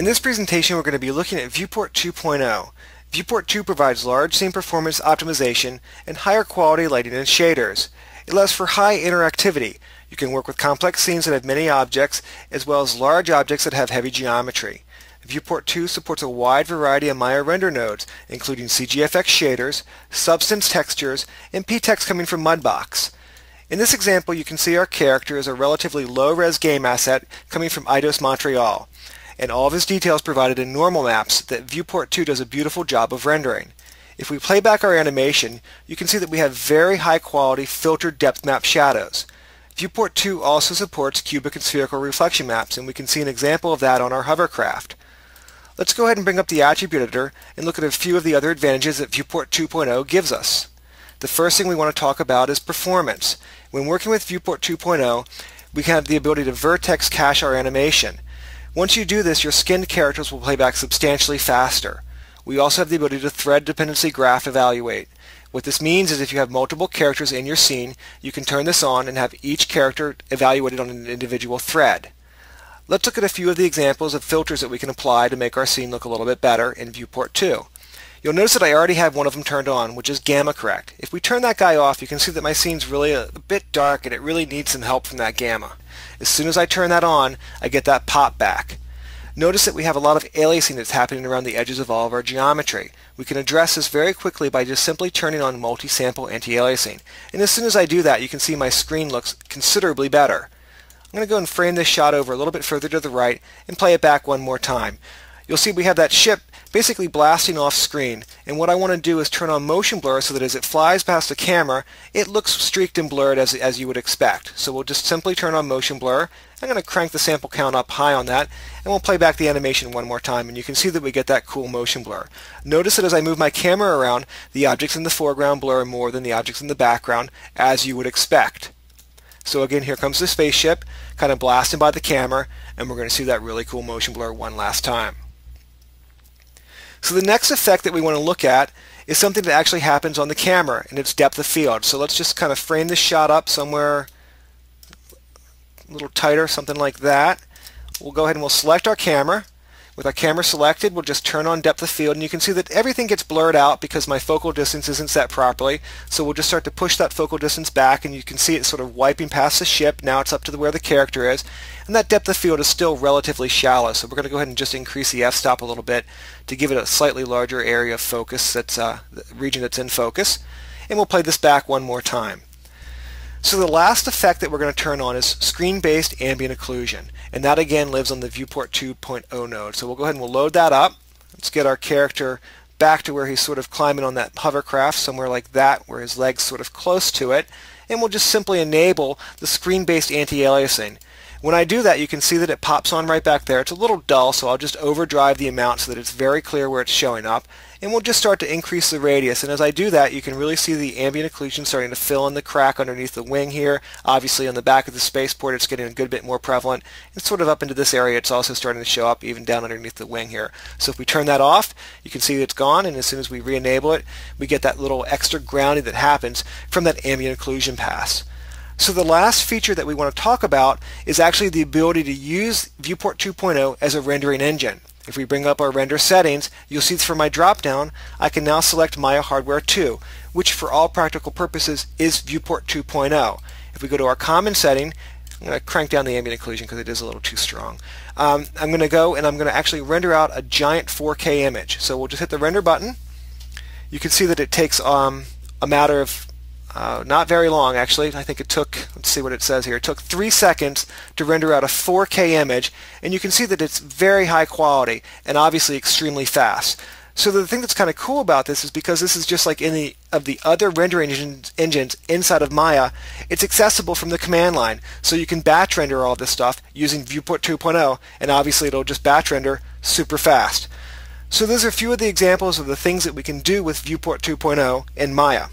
In this presentation we're going to be looking at Viewport 2.0. Viewport 2 provides large scene performance optimization and higher quality lighting and shaders. It allows for high interactivity. You can work with complex scenes that have many objects as well as large objects that have heavy geometry. Viewport 2 supports a wide variety of Maya render nodes, including CGFX shaders, substance textures, and PTEX coming from Mudbox. In this example, you can see our character is a relatively low-res game asset coming from Eidos Montreal and all of his details provided in normal maps that Viewport 2 does a beautiful job of rendering. If we play back our animation, you can see that we have very high quality filtered depth map shadows. Viewport 2 also supports cubic and spherical reflection maps, and we can see an example of that on our hovercraft. Let's go ahead and bring up the attribute editor and look at a few of the other advantages that Viewport 2.0 gives us. The first thing we want to talk about is performance. When working with Viewport 2.0, we have the ability to vertex cache our animation. Once you do this, your skinned characters will play back substantially faster. We also have the ability to thread dependency graph evaluate. What this means is if you have multiple characters in your scene, you can turn this on and have each character evaluated on an individual thread. Let's look at a few of the examples of filters that we can apply to make our scene look a little bit better in Viewport 2. You'll notice that I already have one of them turned on, which is Gamma Correct. If we turn that guy off, you can see that my scene's really a, a bit dark and it really needs some help from that gamma. As soon as I turn that on, I get that pop back. Notice that we have a lot of aliasing that's happening around the edges of all of our geometry. We can address this very quickly by just simply turning on multi-sample anti-aliasing. And as soon as I do that, you can see my screen looks considerably better. I'm going to go and frame this shot over a little bit further to the right and play it back one more time. You'll see we have that ship basically blasting off screen. And what I want to do is turn on motion blur so that as it flies past the camera, it looks streaked and blurred as, as you would expect. So we'll just simply turn on motion blur. I'm going to crank the sample count up high on that, and we'll play back the animation one more time, and you can see that we get that cool motion blur. Notice that as I move my camera around, the objects in the foreground blur more than the objects in the background, as you would expect. So again, here comes the spaceship, kind of blasting by the camera, and we're going to see that really cool motion blur one last time. So the next effect that we want to look at is something that actually happens on the camera, and it's depth of field. So let's just kind of frame this shot up somewhere a little tighter, something like that. We'll go ahead and we'll select our camera. With our camera selected, we'll just turn on depth of field, and you can see that everything gets blurred out because my focal distance isn't set properly. So we'll just start to push that focal distance back, and you can see it sort of wiping past the ship. Now it's up to where the character is, and that depth of field is still relatively shallow. So we're going to go ahead and just increase the f-stop a little bit to give it a slightly larger area of focus, that's uh, the region that's in focus. And we'll play this back one more time. So the last effect that we're going to turn on is screen-based ambient occlusion. And that again lives on the Viewport 2.0 node. So we'll go ahead and we'll load that up. Let's get our character back to where he's sort of climbing on that hovercraft, somewhere like that, where his leg's sort of close to it. And we'll just simply enable the screen-based anti-aliasing. When I do that, you can see that it pops on right back there. It's a little dull, so I'll just overdrive the amount so that it's very clear where it's showing up. And we'll just start to increase the radius. And as I do that, you can really see the ambient occlusion starting to fill in the crack underneath the wing here. Obviously, on the back of the spaceport, it's getting a good bit more prevalent. And sort of up into this area, it's also starting to show up even down underneath the wing here. So if we turn that off, you can see it's gone. And as soon as we re-enable it, we get that little extra grounding that happens from that ambient occlusion pass. So the last feature that we want to talk about is actually the ability to use Viewport 2.0 as a rendering engine. If we bring up our render settings, you'll see from my drop-down, I can now select Maya Hardware 2, which for all practical purposes is Viewport 2.0. If we go to our common setting, I'm going to crank down the ambient occlusion because it is a little too strong. Um, I'm going to go and I'm going to actually render out a giant 4K image. So we'll just hit the render button. You can see that it takes um, a matter of uh, not very long, actually. I think it took, let's see what it says here, it took three seconds to render out a 4K image, and you can see that it's very high quality and obviously extremely fast. So the thing that's kind of cool about this is because this is just like any of the other rendering engines, engines inside of Maya, it's accessible from the command line. So you can batch render all this stuff using Viewport 2.0, and obviously it'll just batch render super fast. So those are a few of the examples of the things that we can do with Viewport 2.0 in Maya.